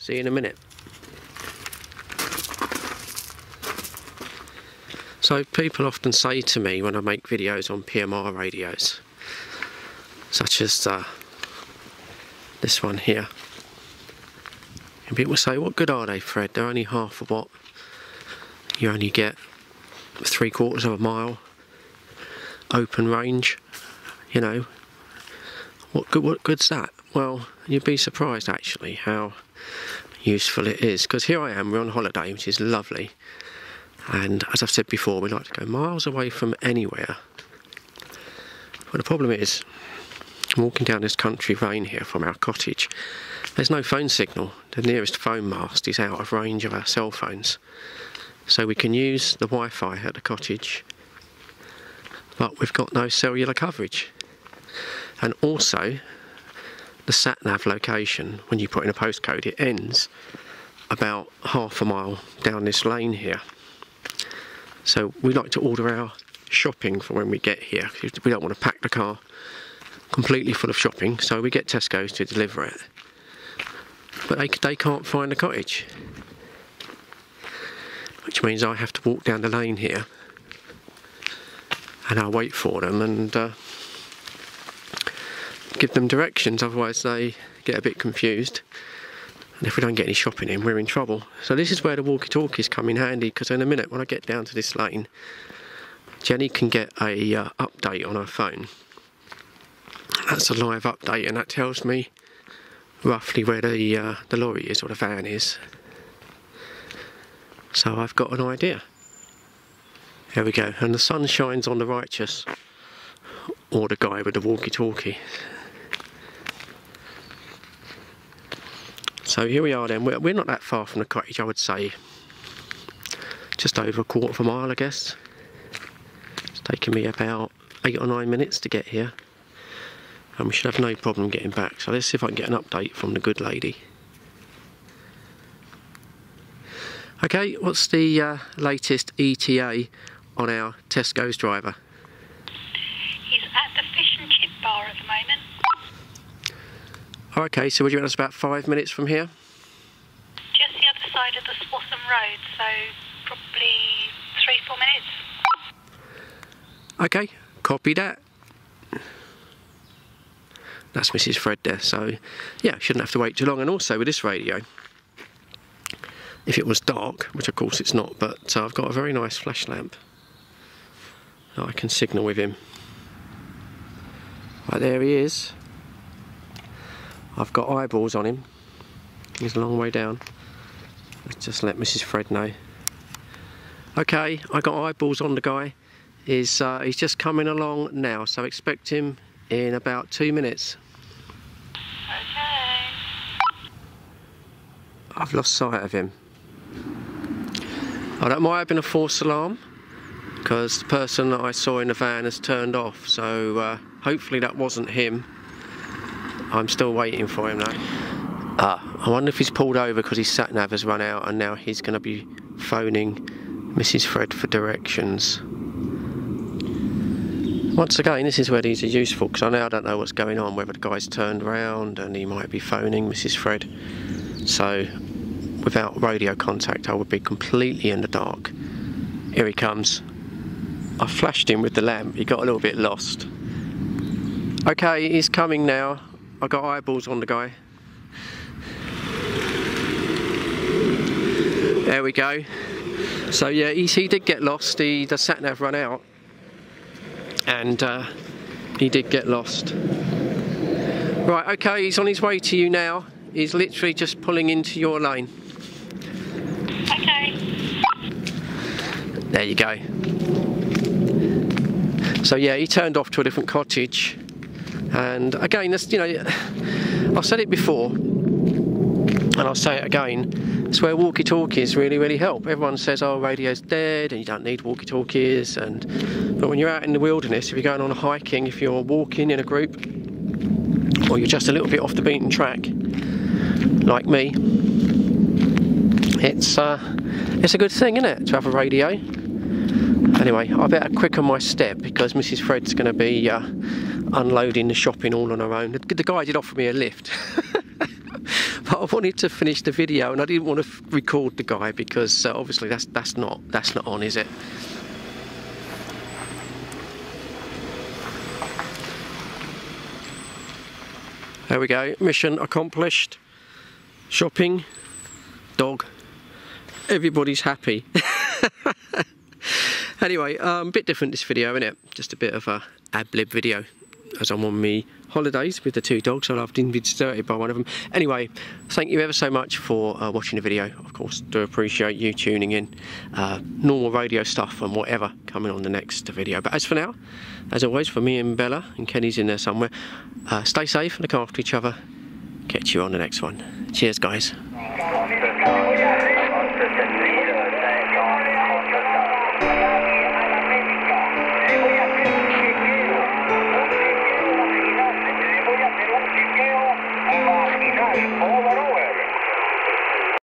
See you in a minute. So people often say to me when I make videos on PMR radios, such as uh, this one here, and people say, what good are they Fred? They're only half a watt. You only get three quarters of a mile open range, you know. What good, what good's that? Well, you'd be surprised actually how useful it is because here I am, we're on holiday, which is lovely. And as I've said before, we like to go miles away from anywhere. But the problem is, I'm walking down this country lane here from our cottage, there's no phone signal. The nearest phone mast is out of range of our cell phones. So we can use the Wi-Fi at the cottage, but we've got no cellular coverage. And also, the sat-nav location, when you put in a postcode, it ends about half a mile down this lane here. So we like to order our shopping for when we get here. We don't want to pack the car completely full of shopping, so we get Tesco's to deliver it. But they, they can't find the cottage. Which means I have to walk down the lane here and I'll wait for them and uh, give them directions, otherwise they get a bit confused. And if we don't get any shopping in, we're in trouble. So this is where the walkie-talkies come in handy, because in a minute when I get down to this lane, Jenny can get a uh, update on her phone. That's a live update, and that tells me roughly where the uh, the lorry is or the van is. So I've got an idea. There we go, and the sun shines on the righteous, or the guy with the walkie-talkie. So here we are then, we're, we're not that far from the cottage I would say, just over a quarter of a mile I guess. It's taken me about eight or nine minutes to get here and we should have no problem getting back. So let's see if I can get an update from the good lady. Okay, what's the uh, latest ETA on our Tesco's driver? He's at the fish and chip bar at the moment. Okay, so would you reckon it's about five minutes from here? Just the other side of the Swaffham Road, so probably three, four minutes. Okay, copy that. That's Mrs. Fred there, so yeah, shouldn't have to wait too long. And also with this radio, if it was dark, which of course it's not, but uh, I've got a very nice flash lamp that I can signal with him. Right there he is. I've got eyeballs on him. He's a long way down. Let's just let Mrs. Fred know. Okay, I got eyeballs on the guy. He's, uh, he's just coming along now, so expect him in about two minutes. Okay. I've lost sight of him. Oh, that might have been a false alarm because the person that I saw in the van has turned off, so uh, hopefully that wasn't him. I'm still waiting for him though. Ah, I wonder if he's pulled over because his sat nav has run out and now he's going to be phoning Mrs. Fred for directions. Once again, this is where these are useful because I now don't know what's going on, whether the guy's turned around and he might be phoning Mrs. Fred. So, without radio contact, I would be completely in the dark. Here he comes. I flashed him with the lamp, he got a little bit lost. Okay, he's coming now. I got eyeballs on the guy. There we go. So yeah, he, he did get lost. He, the sat nav run out, and uh, he did get lost. Right, okay, he's on his way to you now. He's literally just pulling into your lane. Okay. There you go. So yeah, he turned off to a different cottage, and again, that's you know, I've said it before, and I'll say it again. It's where walkie-talkies really, really help. Everyone says, "Oh, radio's dead, and you don't need walkie-talkies." And but when you're out in the wilderness, if you're going on a hiking, if you're walking in a group, or you're just a little bit off the beaten track, like me, it's uh, it's a good thing, isn't it, to have a radio? Anyway, I better quicken my step because Mrs. Fred's going to be uh, unloading the shopping all on her own. The, the guy did offer me a lift. but I wanted to finish the video and I didn't want to record the guy because uh, obviously that's that's not that's not on, is it? There we go, mission accomplished. Shopping, dog, everybody's happy. anyway, a um, bit different this video, isn't it? Just a bit of a ad lib video as I'm on me holidays with the two dogs. I've been deserted by one of them. Anyway, thank you ever so much for uh, watching the video. Of course, do appreciate you tuning in. Uh, normal radio stuff and whatever coming on the next video. But as for now, as always, for me and Bella, and Kenny's in there somewhere, uh, stay safe, and look after each other. Catch you on the next one. Cheers, guys.